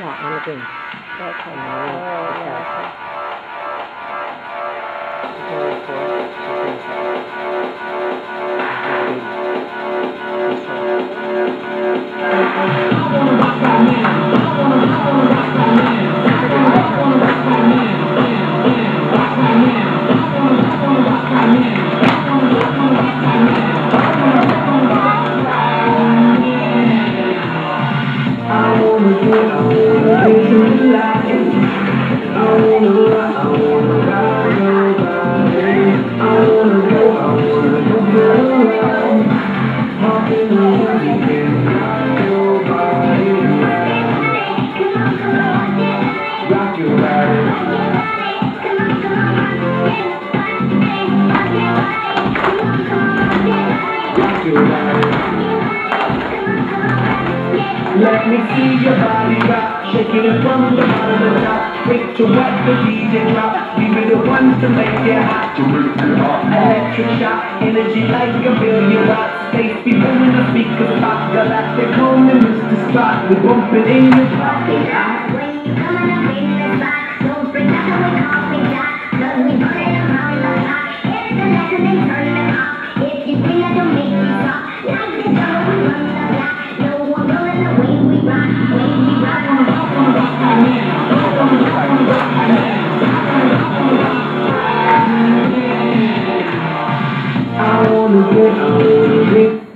Anything. Okay. Mm, Oh, okay. one. Thank you. Let me see your body rock, shaking it from the bottom to the top. To what the DJ drop, we be the ones to make it hot. To make it hot. Electric shock, energy like a billion watts. Space be booming, the speakers pop. Galactic moment, Mr. Spot. We're bumping in your pocket. I wanna get, away.